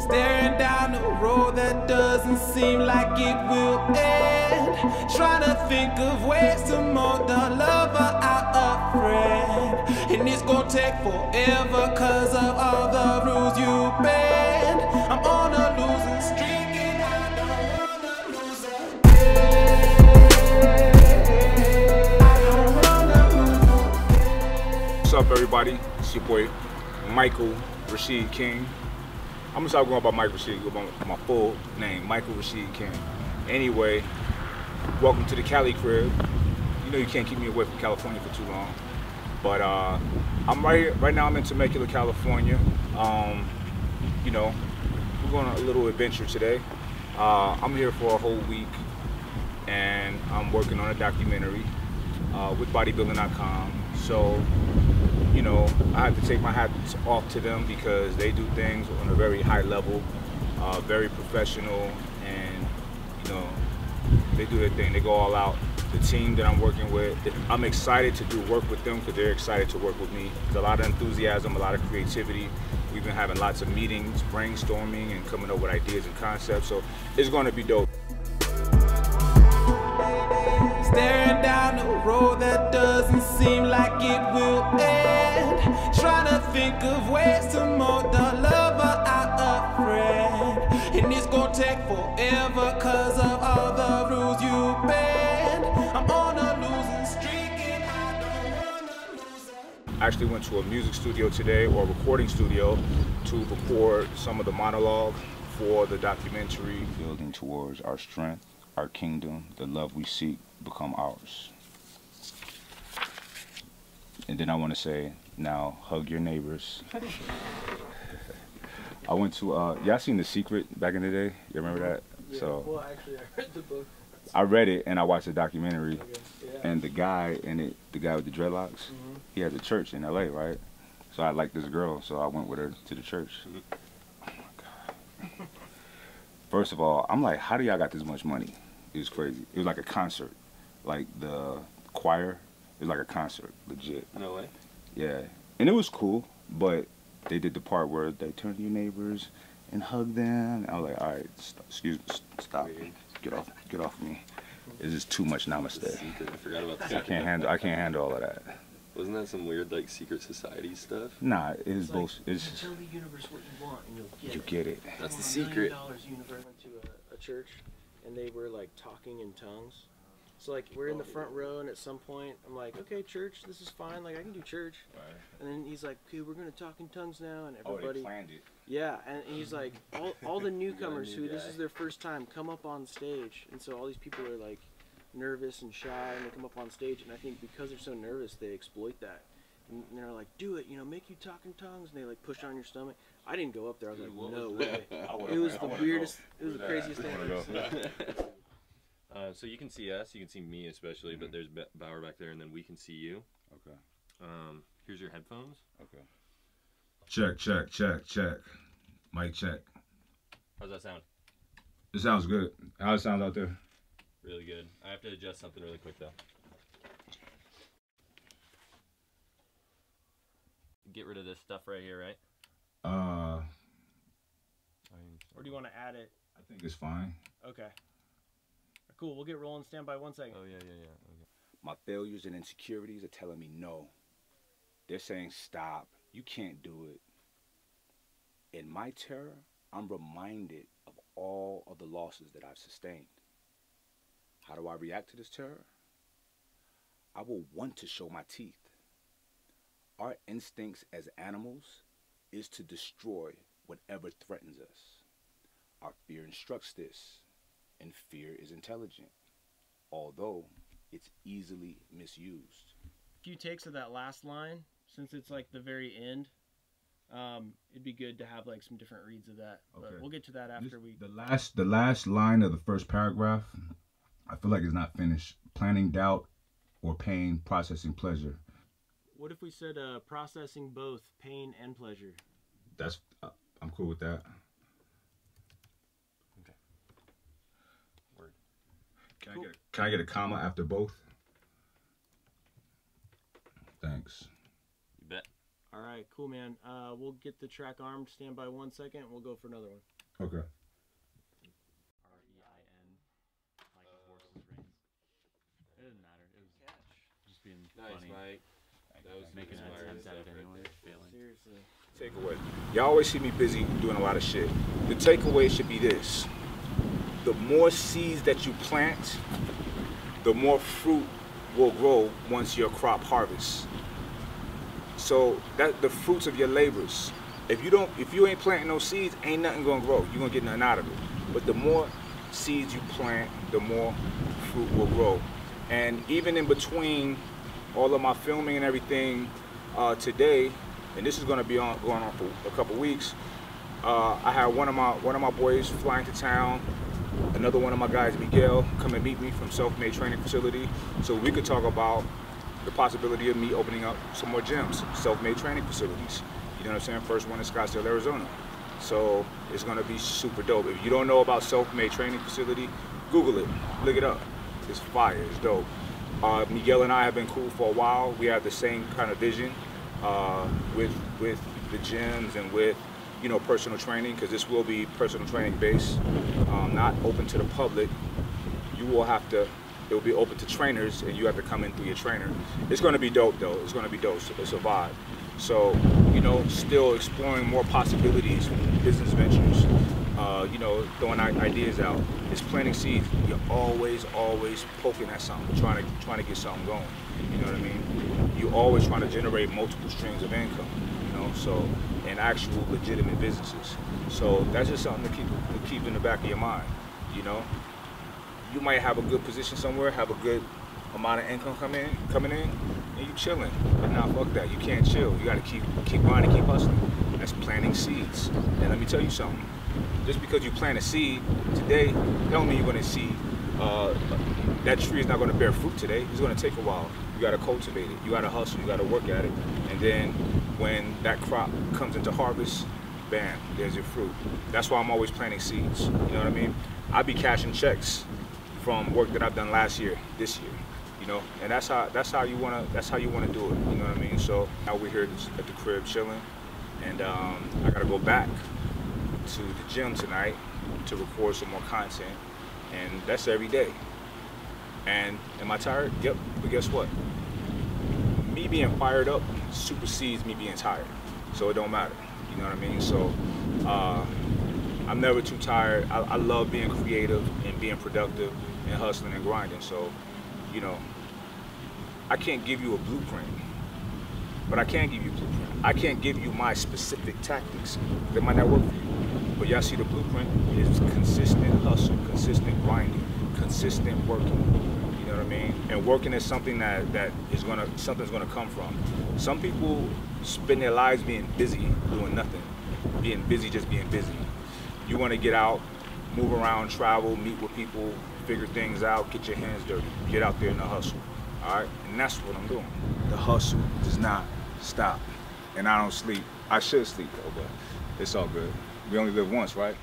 Staring down the road that doesn't seem like it will end. Trying to think of ways to mold the lover out of friend. And it's gonna take forever cause of all the rules you bend. I'm on a losing streak and I don't wanna lose again. What's up, everybody? It's your boy Michael Rashid King. I'm gonna start going by Mike Rashid, go by my full name, Michael Rashid King. Anyway, welcome to the Cali crib. You know you can't keep me away from California for too long, but uh, I'm right here. Right now, I'm in Temecula, California. Um, you know, we're going on a little adventure today. Uh, I'm here for a whole week, and I'm working on a documentary uh, with Bodybuilding.com. So you know, I have to take my hat off to them because they do things on a very high level, uh, very professional, and you know, they do their thing. They go all out. The team that I'm working with, I'm excited to do work with them because they're excited to work with me. There's a lot of enthusiasm, a lot of creativity. We've been having lots of meetings, brainstorming, and coming up with ideas and concepts. So it's going to be dope. Staring down the road that doesn't seem like it will end. Trying to think of ways to mold the lover out of friend. And it's gonna take forever cause of all the rules you bend. I'm on a losing streak and I don't wanna lose again. I actually went to a music studio today or a recording studio to record some of the monologue for the documentary. Building towards our strength, our kingdom, the love we seek become ours. And then I want to say, now hug your neighbors. I went to, uh, y'all seen The Secret back in the day? You remember that? So Well, actually, I read the book. I read it and I watched the documentary. Okay. Yeah. And the guy in it, the guy with the dreadlocks, Mhm. he has a church in LA, right? So I liked this girl, so I went with her to the church. Oh my god. First of all, I'm like, how do y'all got this much money? It was crazy. It was like a concert. Like the choir, it was like a concert, legit. No way. Yeah. And it was cool, but they did the part where they turn to your neighbors and hug them. I was like, all right, st- excuse me, stop. Weird. Get off, get off me. It's just too much namaste. I forgot about the I can't handle. I can't handle all of that. Wasn't that some weird like secret society stuff? Nah, it is It's like, both. It's Tell the universe what you want, and you'll get you it. get it. That's the I want a million secret. Dollars universe went to a, a church, and they were like talking in tongues. So like we're in the front row, and at some point I'm like, okay, church, this is fine. Like I can do church. And then he's like, okay, we're gonna talk in tongues now, and everybody. planned it. Yeah, and he's like, all, all the newcomers new who this is their first time come up on stage, and so all these people are like nervous and shy, and they come up on stage, and I think because they're so nervous, they exploit that, and they're like, do it, you know, make you talk in tongues, and they like push on your stomach. I didn't go up there. I was like, no way. It was the weirdest. It was the craziest thing. I've ever seen. Uh, so you can see us, you can see me especially, but there's Ba- Bauer back there, and then we can see you. Okay. Um, here's your headphones. Okay. Check, check, check, check. Mic check. How's that sound? It sounds good. How it sounds out there? Really good. I have to adjust something really quick though. Get rid of this stuff right here, right? Uh, Or do you want to add it? I think it's fine. Okay. Cool. We'll get rolling. Stand by one second. Oh yeah, yeah, yeah. Okay. My failures and insecurities are telling me no. They're saying stop. You can't do it. In my terror, I'm reminded of all of the losses that I've sustained. How do I react to this terror? I will want to show my teeth. Our instincts as animals is to destroy whatever threatens us. Our fear instructs this, and fear is intelligent, although it's easily misused. A few takes of that last line, since it's like the very end. Um, it'd be good to have like some different reads of that. But Okay. we'll get to that after we. The last the last line of the first paragraph, I feel like it's not finished. Planning doubt or pain, processing pleasure. What if we said uh, processing both pain and pleasure? That's uh, I'm cool with that. Can I get a, can I get a comma after both? Thanks. You bet. All right, cool, man. Uh, we'll get the track armed. Stand by one second. We'll go for another one. Okay. R E I N, like the horse's reins. It didn't matter. It was just being Nice, funny, Mike. That was making an inspiring attempt at it anyway, failing. Seriously. Takeaway. Y'all always see me busy doing a lot of shit. The takeaway should be this. The more seeds that you plant, the more fruit will grow once your crop harvests. So that the fruits of your labors. If you don't if you ain't planting no seeds, ain't nothing gonna grow. You're gonna get nothing out of it. But the more seeds you plant, the more fruit will grow. And even in between all of my filming and everything uh, today, and this is to be on going on for a couple weeks. Uh, I had one of my one of my boys flying to town. Another one of my guys, Miguel, come and meet me from Self Made Training Facility, so we could talk about the possibility of me opening up some more gyms, self-made training facilities. You know what I'm saying? First one in Scottsdale, Arizona. So it's gonna be super dope. If you don't know about self-made training facility, Google it, look it up. It's fire, it's dope. Uh, Miguel and I have been cool for a while. We have the same kind of vision uh, with with the gyms and with you know personal training because this will be personal training based, um, not open to the public. You will have to. It will be open to trainers, and you have to come in through your trainer. It's going to be dope, though. It's going to be dope. It's a vibe. So, you know, still exploring more possibilities, business ventures. Uh, you know, throwing ideas out. It's planting seeds. You're always, always poking at something, trying to trying to get something going. You know what I mean? You're always trying to generate multiple streams of income. Know, so and actual legitimate businesses. So that's just something to keep to keep in the back of your mind. You know, you might have a good position somewhere, have a good amount of income coming in, coming in, and you chilling. But now, fuck that. You can't chill. You got to keep keep grinding, keep hustling. That's planting seeds. And let me tell you something. Just because you plant a seed today, don't mean you're to see uh, that tree is not going to bear fruit today. It's going to take a while. You got to cultivate it. You got to hustle. You got to work at it. And then when that crop comes into harvest, bam, there's your fruit. That's why I'm always planting seeds. You know what I mean? I be cashing checks from work that I've done last year, this year, you know, and that's how that's how you wanna that's how you wanna do it. You know what I mean? So now we're here at the crib chilling, and um, I gotta go back to the gym tonight to record some more content, and that's every day. And am I tired? Yep. But guess what? Me being fired up supersedes me being tired, so it don't matter. You know what I mean? So. Uh, I'm never too tired. I, I love being creative and being productive and hustling and grinding. So, you know, I can't give you a blueprint, but I can give you a blueprint. I can't give you my specific tactics that might not work for you. But y'all see the blueprint is consistent hustle, consistent grinding, consistent working. I mean? And working is something that, that is gonna something's gonna come from. Some people spend their lives being busy doing nothing, being busy just being busy. You want to get out, move around, travel, meet with people, figure things out, get your hands dirty, get out there in the hustle. All right, and that's what I'm doing. The hustle does not stop, and I don't sleep. I should sleep though, but it's all good. We only live once, right?